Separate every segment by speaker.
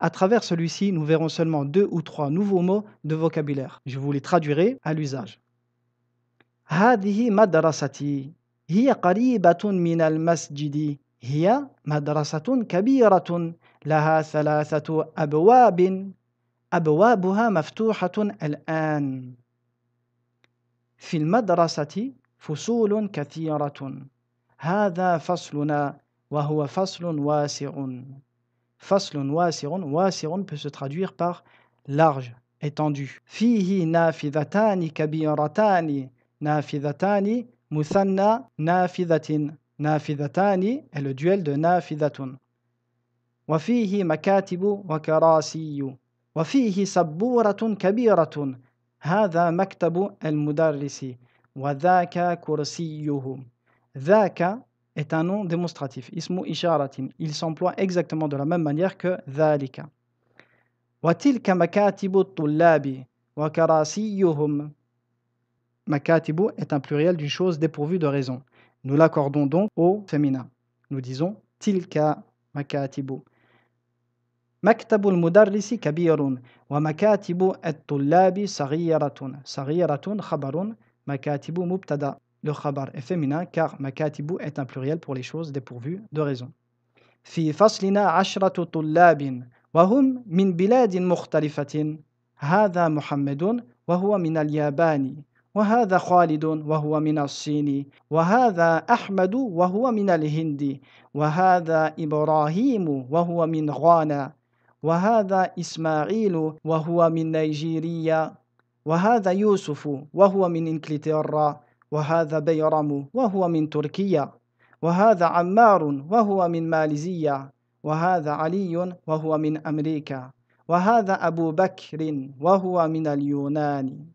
Speaker 1: À travers celui-ci, nous verrons seulement deux ou trois nouveaux mots de vocabulaire. Je vous les traduirai à l'usage. هذه مدرستي هي قريبة من المسجد هي مدرسة كبيرة لها ثلاثة أبواب أبوابها مفتوحة الآن في المدرسة فصول كثيرة هذا فصلنا وهو فصل واسع فصل واسع واسع peut se traduire par large étendu فيه نافذتان كبيرتان نافذتان مثنى نافذة نافذتان est le duel de نافذة وفيه مكاتب وكراسي وفيه سبورة كبيرة هذا مكتب المدرس وذاك كرسيه ذاك est un nom démonstratif. Ismu isharatin. Il s'emploie exactement de la même manière que dhalika. وتلك مكاتب الطلاب وكراسيهم Makatibu est un pluriel d'une chose dépourvue de raison. Nous l'accordons donc au féminin. Nous disons tilka makatibu. مكتب المدرس كبير ومكاتب الطلاب صغيرة صغيرة خبر مكاتب مبتدأ le khabar est féminin car makatibu est un pluriel pour les choses dépourvues de raison. في فصلنا عشرة طلاب وهم من بلاد مختلفة هذا محمد وهو من اليابان وهذا خالد وهو من الصين وهذا أحمد وهو من الهند وهذا إبراهيم وهو من غانا وهذا إسماعيل وهو من نيجيريا وهذا يوسف وهو من إنجلترا وهذا بيرم وهو من تركيا وهذا عمار وهو من ماليزيا وهذا علي وهو من أمريكا وهذا أبو بكر وهو من اليونان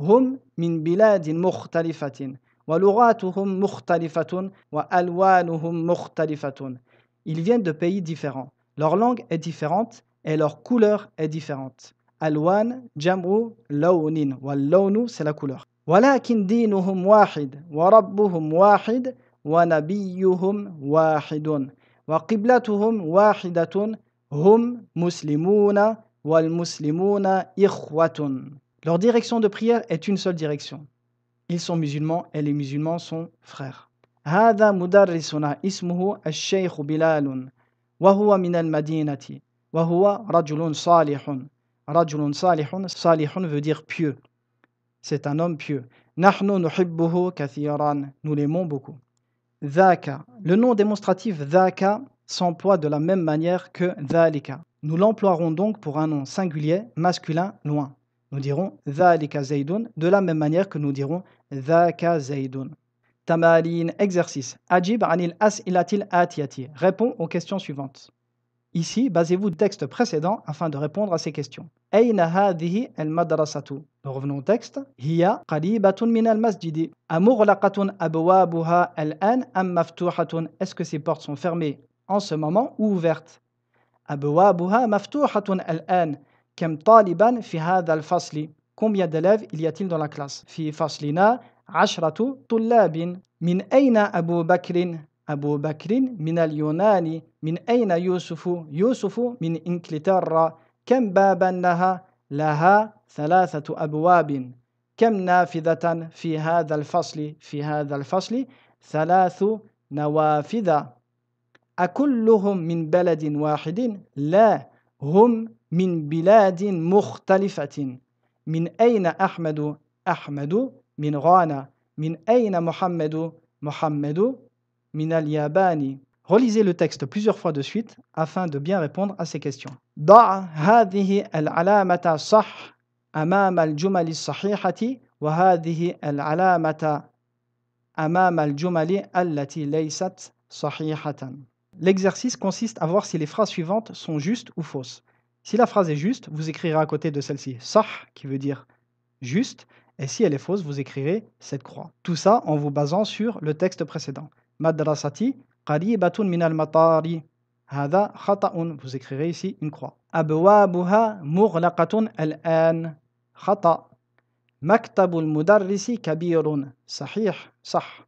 Speaker 1: هم من بلاد مختلفة ولغاتهم مختلفة وألوانهم مختلفة Ils viennent de pays différents. Leur langue est différente et leur couleur est différente. Alwan, jam'u, lawnin. Wal lawnu, c'est la couleur. ولكن دينهم واحد وربهم واحد ونبيهم واحد وقبلتهم واحدة هم مسلمون والمسلمون إخوة Leur direction de prière est une seule direction. Ils sont musulmans et les musulmans sont frères. هذا مدرسنا اسمه الشيخ بلال وهو من المدينة وهو رجل صالح رجل صالح صالح veut dire pieux c'est un homme pieux. Nahnu. Nous l'aimons beaucoup. Dhaka. Le nom démonstratif dhaka s'emploie de la même manière que dhalika. Nous l'emploierons donc pour un nom singulier masculin loin. Nous dirons dhalika zaydun de la même manière que nous dirons dhaka zaydun. Tamalin, exercice. Ajib anil as'ilatil atiyati. Réponds aux questions suivantes. Ici, basez-vous du texte précédent afin de répondre à ces questions. Nous revenons au texte. Hiya qaribatun min al-masjidi. abwabuha al-an am maftuhatun? Est-ce que ces portes sont fermées en ce moment ou ouvertes? Abwabuha maftuhatun al-an. Kam taliban fi hadha al-fasli. Combien d'élèves il y a-t-il dans la classe? Fi faslina ashratu tullabin. Min ayna Abu Bakrin? أبو بكر من اليونان من أين يوسف؟ يوسف من إنجلترا كم بابا لها؟ لها ثلاثة أبواب كم نافذة في هذا الفصل؟ في هذا الفصل ثلاث نوافذ أكلهم من بلد واحد؟ لا هم من بلاد مختلفة من أين أحمد؟ أحمد من غانا من أين محمد؟ محمد minal yabani. Relisez le texte plusieurs fois de suite afin de bien répondre à ces questions. ضع هذه العلامة صح أمام الجمل الصحيحة وهذه العلامة أمام الجمل التي ليست صحيحة. L'exercice consiste à voir si les phrases suivantes sont justes ou fausses. Si la phrase est juste, vous écrirez à côté de celle-ci sah qui veut dire juste. Et si elle est fausse, vous écrirez cette croix. Tout ça en vous basant sur le texte précédent. Madrasati qaribatun min al-matari. Hada khata'un. Vous écrirez ici une croix. Abwabuha mughlaqatun al-an. Khata. مكتب المدرس كبير صحيح صح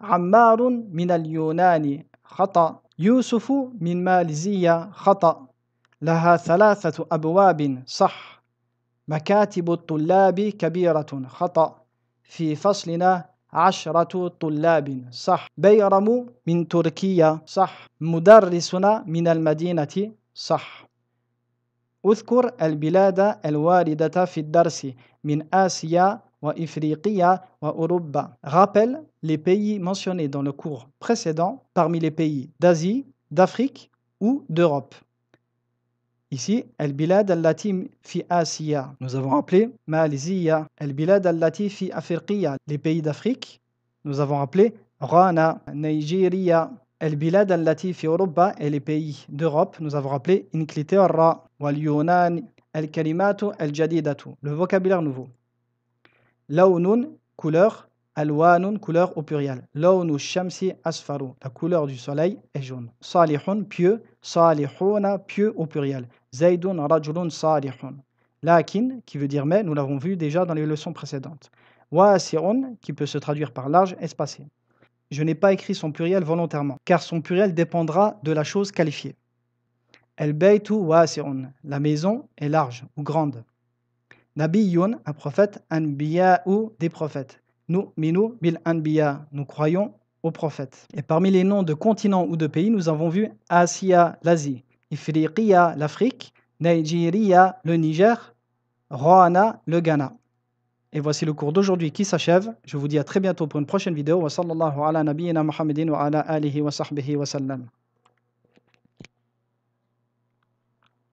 Speaker 1: عمار من اليونان خطأ يوسف من ماليزيا خطأ لها ثلاثة أبواب صح مكاتب الطلاب كبيرة خطأ في فصلنا عشرة طلاب صح. بيرم من تركيا صح. مدرسنا من المدينة صح. اذكر البلاد الواردة في الدرس من آسيا وإفريقيا وأوروبا. Rappelle les pays mentionnés dans le cours précédent parmi les pays d'Asie, d'Afrique ou d'Europe. Ici, al-bilad al-lati fi Nous avons appelé Maliziya. Al-bilad al-lati fi Les pays d'Afrique. Nous avons appelé Rana, Nigeria. Al-bilad al-lati fi Et les pays d'Europe. Nous avons appelé Inkliterra. Wal-Yunan. Al-kalimatu al-jadidatu. Le vocabulaire nouveau. Launun, couleur. Alwanun, couleur au pluriel. Launu shamsi asfaru, la couleur du soleil est jaune. Salihun, pieux. Salihuna, pieux au pluriel. Zaydun, rajulun, salihun. Lakin, qui veut dire mais, nous l'avons vu déjà dans les leçons précédentes. Wasi'un, qui peut se traduire par large, espacé. Je n'ai pas écrit son pluriel volontairement, car son pluriel dépendra de la chose qualifiée. El baytu wasi'un, la maison est large ou grande. Nabiyun, un prophète, ou des prophètes. Nous, minou, bil anbiya, nous croyons aux prophètes. Et parmi les noms de continents ou de pays, nous avons vu Asia, l'Asie, Ifriqiya, l'Afrique, Nigeria, le Niger, Roana, le Ghana. Et voici le cours d'aujourd'hui qui s'achève. Je vous dis à très bientôt pour une prochaine vidéo. Wa sallallahu ala.